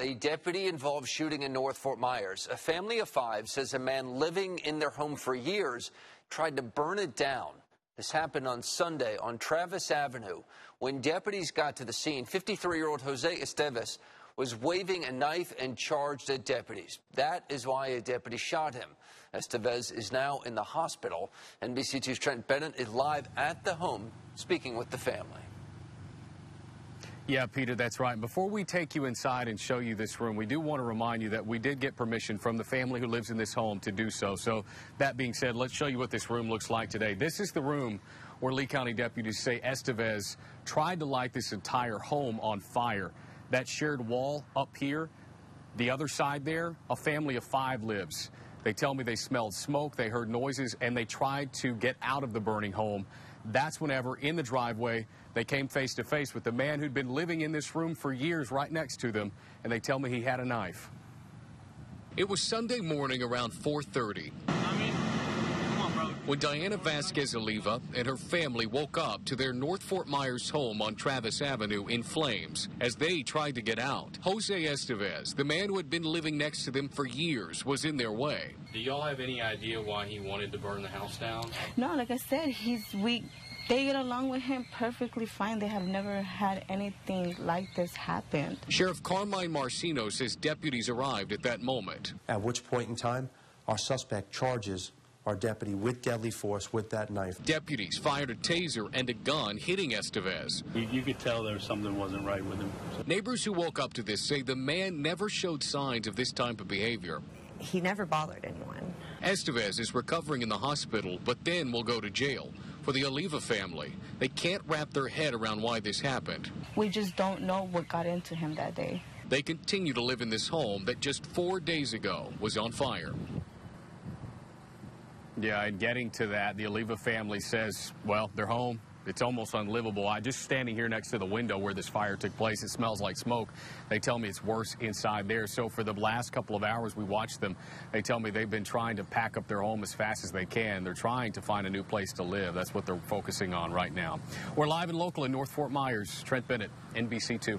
A deputy involved shooting in North Fort Myers. A family of five says a man living in their home for years tried to burn it down. This happened on Sunday on Travis Avenue. When deputies got to the scene, 53-year-old Jose Estevez was waving a knife and charged at deputies. That is why a deputy shot him. Estevez is now in the hospital. NBC2's Trent Bennett is live at the home speaking with the family. Yeah, Peter, that's right. Before we take you inside and show you this room, we do want to remind you that we did get permission from the family who lives in this home to do so. So that being said, let's show you what this room looks like today. This is the room where Lee County deputies say Estevez tried to light this entire home on fire. That shared wall up here, the other side there, a family of five lives. They tell me they smelled smoke, they heard noises, and they tried to get out of the burning home. That's whenever in the driveway they came face to face with the man who'd been living in this room for years right next to them, and they tell me he had a knife. It was Sunday morning around 4:30. When Diana Vasquez Oliva and her family woke up to their North Fort Myers home on Travis Avenue in flames as they tried to get out. Jose Estevez, the man who had been living next to them for years, was in their way. Do y'all have any idea why he wanted to burn the house down? No, like I said, he's weak. They get along with him perfectly fine. They have never had anything like this happen. Sheriff Carmine Marceno says deputies arrived at that moment. At which point in time, our suspect charges our deputy with deadly force with that knife. Deputies fired a taser and a gun hitting Estevez. You, you could tell there was something wasn't right with him. Neighbors who woke up to this say the man never showed signs of this type of behavior. He never bothered anyone. Estevez is recovering in the hospital, but then will go to jail. For the Oliva family, they can't wrap their head around why this happened. We just don't know what got into him that day. They continue to live in this home that just four days ago was on fire. Yeah, and getting to that, the Oliva family says, well, they're home. It's almost unlivable. I just standing here next to the window where this fire took place. It smells like smoke. They tell me it's worse inside there. So for the last couple of hours we watched them, they tell me they've been trying to pack up their home as fast as they can. They're trying to find a new place to live. That's what they're focusing on right now. We're live and local in North Fort Myers. Trent Bennett, NBC2.